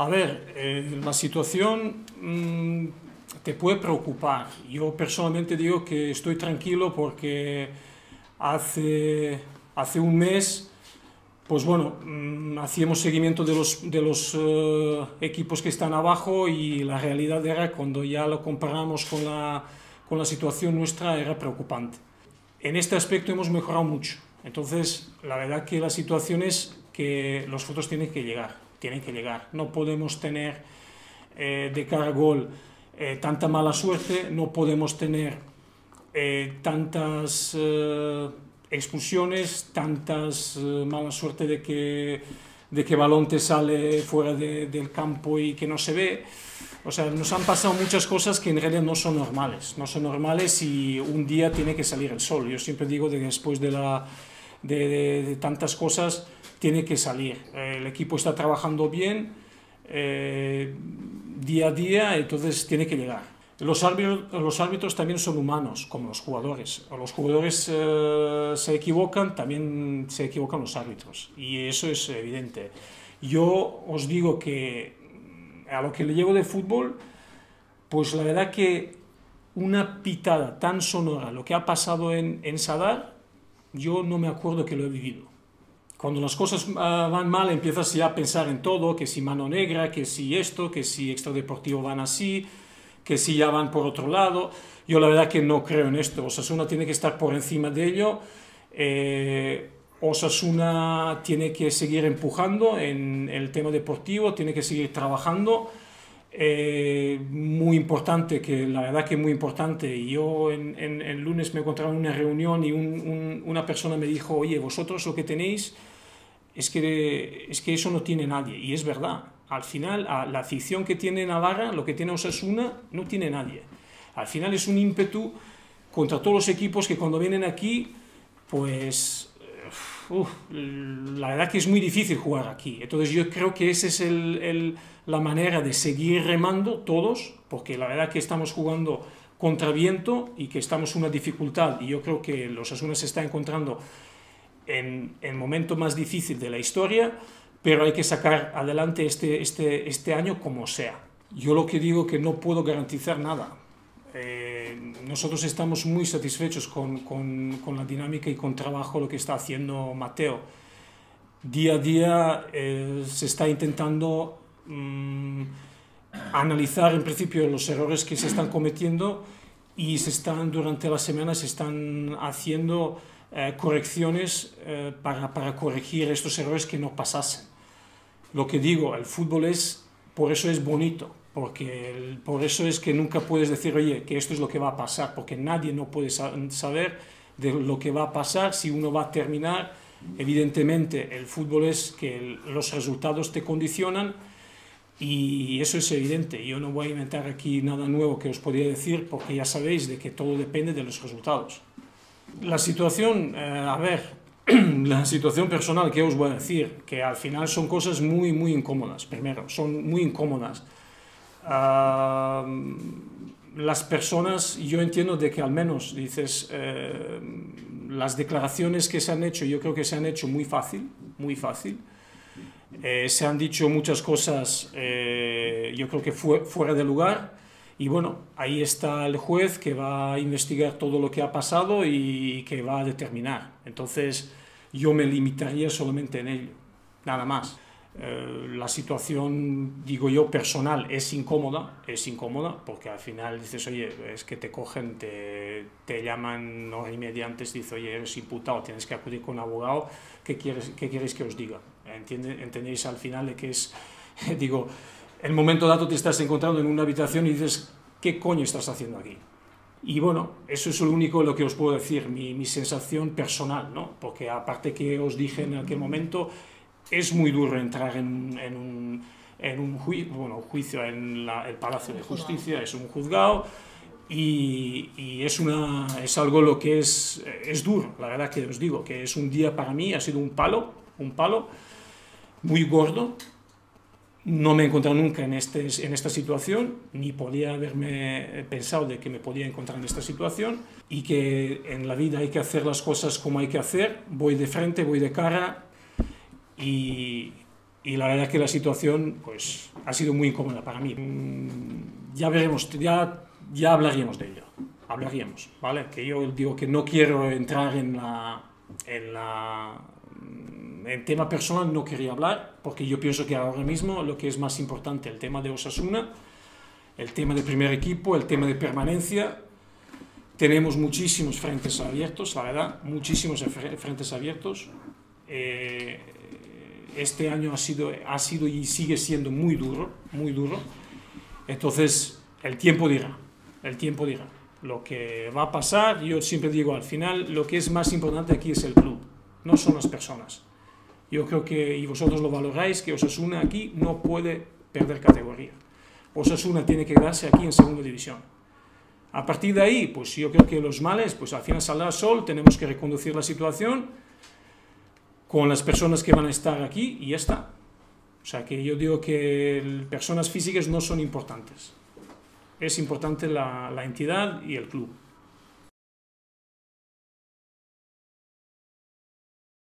A ver, eh, la situación mmm, te puede preocupar. Yo personalmente digo que estoy tranquilo porque hace, hace un mes, pues bueno, mmm, hacíamos seguimiento de los, de los uh, equipos que están abajo y la realidad era cuando ya lo comparamos con la, con la situación nuestra era preocupante. En este aspecto hemos mejorado mucho. Entonces, la verdad que la situación es que los frutos tienen que llegar, tienen que llegar. No podemos tener eh, de cara al gol eh, tanta mala suerte, no podemos tener eh, tantas eh, expulsiones, tantas eh, mala suerte de que, de que balón te sale fuera de, del campo y que no se ve. O sea, nos han pasado muchas cosas que en realidad no son normales, no son normales y un día tiene que salir el sol. Yo siempre digo que después de, la, de, tantas cosas tiene que salir. El equipo está trabajando bien eh, día a día, entonces tiene que llegar. Los árbitros, también son humanos, como los jugadores. Los jugadores eh, se equivocan, también se equivocan los árbitros. Y eso es evidente. Yo os digo que a lo que le llevo de fútbol, pues la verdad que una pitada tan sonora, lo que ha pasado en, en Sadar, yo no me acuerdo que lo he vivido. Cuando las cosas uh, van mal empiezas ya a pensar en todo, que si mano negra, que si esto, que si extradeportivo van así, que si ya van por otro lado. Yo la verdad que no creo en esto. Osasuna tiene que estar por encima de ello. Eh, Osasuna tiene que seguir empujando en el tema deportivo, tiene que seguir trabajando. Eh, muy importante, que la verdad que es muy importante. Yo en, en, en lunes me encontraba en una reunión y un, un, una persona me dijo, oye, vosotros lo que tenéis es que, es que eso no tiene nadie. Y es verdad. Al final, la afición que tiene Navarra, lo que tiene Osasuna, no tiene nadie. Al final es un ímpetu contra todos los equipos que cuando vienen aquí, pues La verdad que es muy difícil jugar aquí. Entonces yo creo que esa es el, la manera de seguir remando todos, porque la verdad que estamos jugando contra viento y que estamos una dificultad. Y yo creo que los Asunas se está encontrando en el momento más difícil de la historia, pero hay que sacar adelante este, este, este año como sea. Yo lo que digo que no puedo garantizar nada. Eh, nosotros estamos muy satisfechos con, con, con, la dinámica y con trabajo lo que está haciendo Mateo. Día a día eh, se está intentando mmm, analizar en principio los errores que se están cometiendo y se están durante la semana se están haciendo eh, correcciones eh, para, para corregir estos errores que no pasasen. Lo que digo, el fútbol es, por eso es bonito, porque el, por eso es que nunca puedes decir, oye, que esto es lo que va a pasar, porque nadie no puede saber de lo que va a pasar, si uno va a terminar. Evidentemente, el fútbol es que el, los resultados te condicionan y eso es evidente. Yo no voy a inventar aquí nada nuevo que os podría decir, porque ya sabéis de que todo depende de los resultados. La situación, eh, a ver, la situación personal que os voy a decir, que al final son cosas muy, muy incómodas, primero, son muy incómodas. Uh, las personas, yo entiendo de que al menos dices, eh, las declaraciones que se han hecho, yo creo que se han hecho muy fácil, muy fácil. Eh, se han dicho muchas cosas, eh, yo creo que fue fuera de lugar. Y bueno, ahí está el juez que va a investigar todo lo que ha pasado y que va a determinar. Entonces, yo me limitaría solamente en ello, nada más. Eh, la situación, digo yo, personal es incómoda, es incómoda, porque al final dices, oye, es que te cogen, te, te llaman hora y media antes, dices, oye, eres imputado, tienes que acudir con un abogado, ¿qué, quieres, qué quieres que os diga? ¿Entiende, ¿Entendéis al final de que es, digo, el momento dado te estás encontrando en una habitación y dices, ¿qué coño estás haciendo aquí? Y bueno, eso es lo único lo que os puedo decir, mi, mi sensación personal, ¿no? Porque aparte que os dije en aquel momento, es muy duro entrar en, en un, en un juicio, bueno, juicio en la, el Palacio de Justicia, es un juzgado y, y, es, una, es algo lo que es, es duro, la verdad que os digo, que es un día para mí, ha sido un palo, un palo muy gordo, no me he encontrado nunca en, este, en esta situación, ni podía haberme pensado de que me podía encontrar en esta situación, y que en la vida hay que hacer las cosas como hay que hacer, voy de frente, voy de cara, y, y la verdad es que la situación pues, ha sido muy incómoda para mí. Mm, ya veremos, ya, ya hablaríamos de ello, hablaríamos, ¿vale? Que yo digo que no quiero entrar en la... En la en tema personal no quería hablar, porque yo pienso que ahora mismo lo que es más importante, el tema de Osasuna, el tema de primer equipo, el tema de permanencia, tenemos muchísimos frentes abiertos, la verdad, muchísimos frentes abiertos. Eh, este año ha sido, ha sido y sigue siendo muy duro, muy duro. Entonces, el tiempo dirá, el tiempo dirá. Lo que va a pasar, yo siempre digo, al final, lo que es más importante aquí es el club, no son las personas. Yo creo que, y vosotros lo valoráis, que Osasuna aquí no puede perder categoría. Osasuna tiene que quedarse aquí en segunda división. A partir de ahí, pues yo creo que los males, pues al final saldrá sol, tenemos que reconducir la situación con las personas que van a estar aquí y ya está. O sea que yo digo que personas físicas no son importantes. Es importante la, la entidad y el club.